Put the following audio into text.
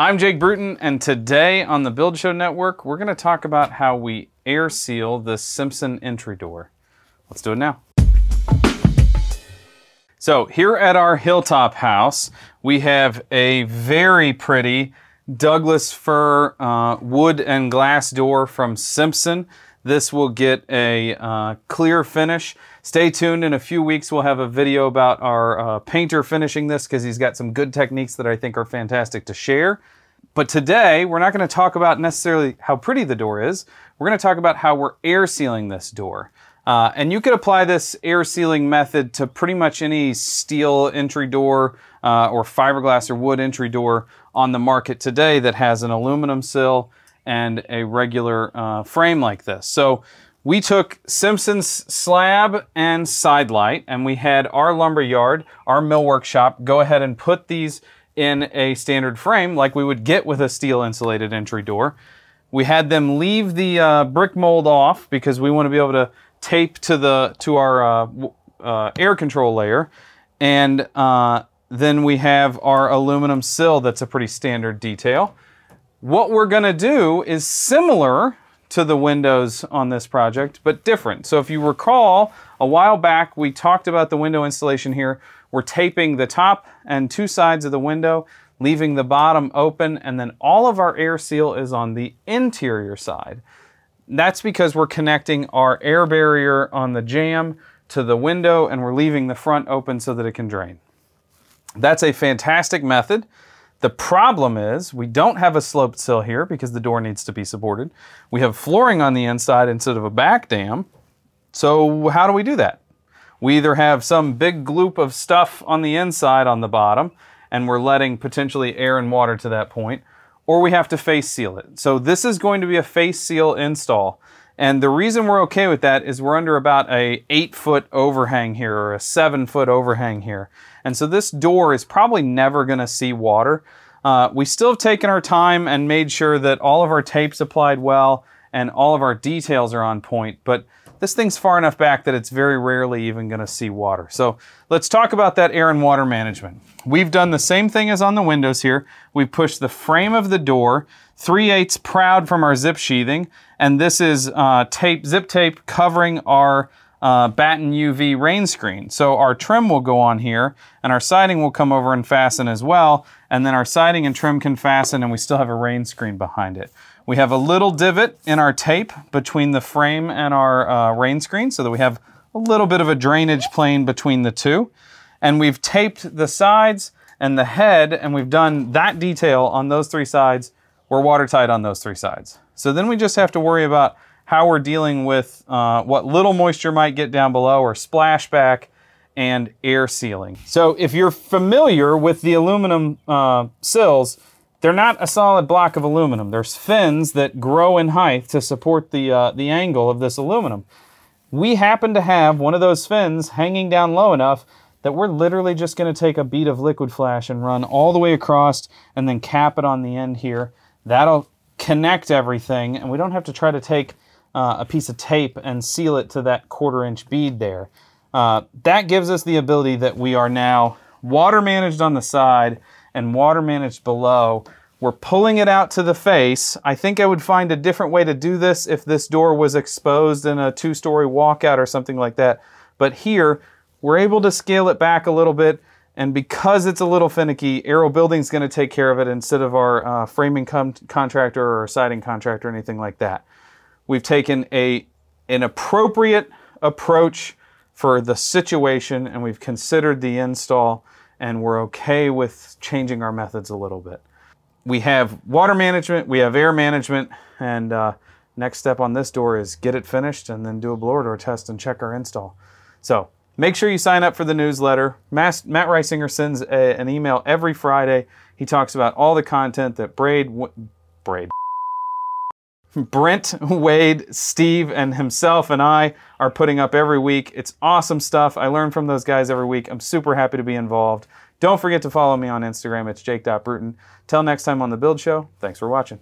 I'm Jake Bruton, and today on the Build Show Network, we're going to talk about how we air seal the Simpson entry door. Let's do it now. So here at our Hilltop house, we have a very pretty Douglas fir uh, wood and glass door from Simpson. This will get a uh, clear finish. Stay tuned. In a few weeks, we'll have a video about our uh, painter finishing this because he's got some good techniques that I think are fantastic to share. But today, we're not going to talk about necessarily how pretty the door is. We're going to talk about how we're air sealing this door. Uh, and you could apply this air sealing method to pretty much any steel entry door uh, or fiberglass or wood entry door on the market today that has an aluminum sill and a regular uh, frame like this. So we took Simpson's slab and side light and we had our lumber yard, our mill workshop, go ahead and put these in a standard frame like we would get with a steel insulated entry door. We had them leave the uh, brick mold off because we want to be able to tape to the to our uh, uh, air control layer, and uh, then we have our aluminum sill that's a pretty standard detail. What we're going to do is similar to the windows on this project, but different. So if you recall, a while back we talked about the window installation here. We're taping the top and two sides of the window, leaving the bottom open, and then all of our air seal is on the interior side. That's because we're connecting our air barrier on the jamb to the window and we're leaving the front open so that it can drain. That's a fantastic method. The problem is we don't have a sloped sill here because the door needs to be supported. We have flooring on the inside instead of a back dam. So how do we do that? We either have some big gloop of stuff on the inside on the bottom and we're letting potentially air and water to that point, or we have to face seal it. So this is going to be a face seal install. And the reason we're okay with that is we're under about a eight foot overhang here or a seven foot overhang here. And so this door is probably never gonna see water. Uh, we still have taken our time and made sure that all of our tapes applied well and all of our details are on point. But this thing's far enough back that it's very rarely even gonna see water. So let's talk about that air and water management. We've done the same thing as on the windows here. We've pushed the frame of the door 3 eighths proud from our zip sheathing, and this is uh, tape, zip tape covering our uh, batten UV rain screen. So our trim will go on here, and our siding will come over and fasten as well, and then our siding and trim can fasten, and we still have a rain screen behind it. We have a little divot in our tape between the frame and our uh, rain screen so that we have a little bit of a drainage plane between the two. And we've taped the sides and the head, and we've done that detail on those three sides. We're watertight on those three sides. So then we just have to worry about how we're dealing with uh, what little moisture might get down below or splashback and air sealing. So if you're familiar with the aluminum uh, sills, they're not a solid block of aluminum. There's fins that grow in height to support the, uh, the angle of this aluminum. We happen to have one of those fins hanging down low enough that we're literally just going to take a bead of liquid flash and run all the way across and then cap it on the end here. That'll connect everything and we don't have to try to take uh, a piece of tape and seal it to that quarter inch bead there. Uh, that gives us the ability that we are now water managed on the side and water managed below. We're pulling it out to the face. I think I would find a different way to do this if this door was exposed in a two-story walkout or something like that. But here, we're able to scale it back a little bit, and because it's a little finicky, Aarow Building's gonna take care of it instead of our uh, framing contractor or siding contractor or anything like that. We've taken a an appropriate approach for the situation, and we've considered the install and we're okay with changing our methods a little bit. We have water management, we have air management, and uh, next step on this door is get it finished and then do a blower door test and check our install. So make sure you sign up for the newsletter. Matt, Risinger sends a, an email every Friday. He talks about all the content that Braid, Braid, Brent, Wade, Steve, and himself and I are putting up every week. It's awesome stuff. I learn from those guys every week. I'm super happy to be involved. Don't forget to follow me on Instagram. It's jake.bruton. Till next time on The Build Show, thanks for watching.